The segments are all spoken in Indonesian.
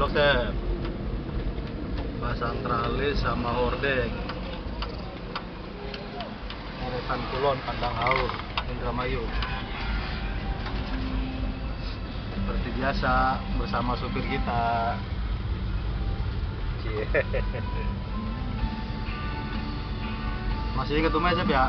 belok Sep pasang tralis sama hordeng Eresan Kulon Kandang Haur Indramayu. Seperti biasa bersama supir kita. Cie. masih ingat tuh Sep ya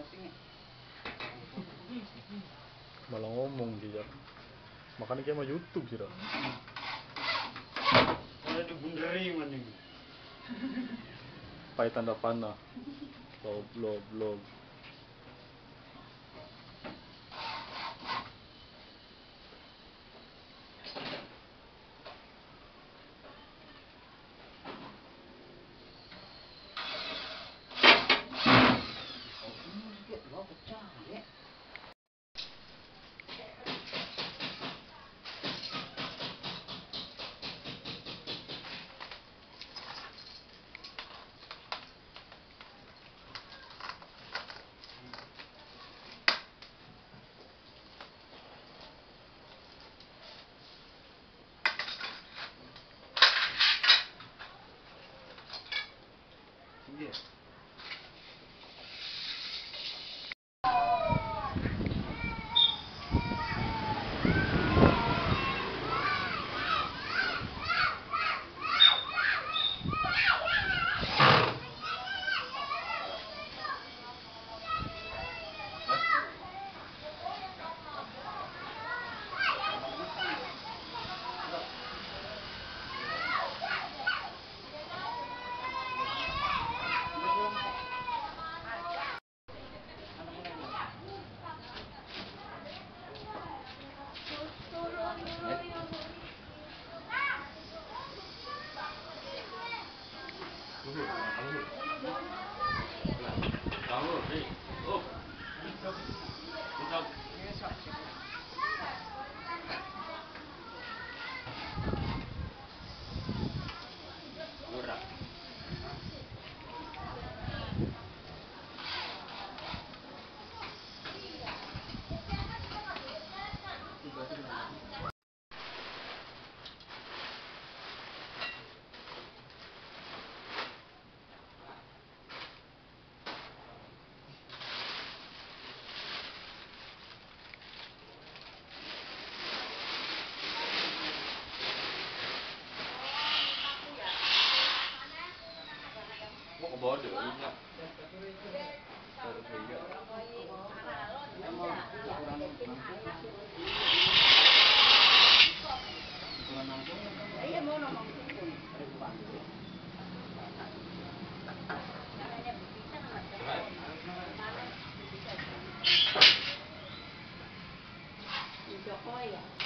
malah ngomong dia makanya dia mau YouTube sih Rak. Ada dibunderi mana ini? pai tanda panah lob lob lob Bravo, hey. Oh. Good job. Good job. mau ke bawah Oh, yeah.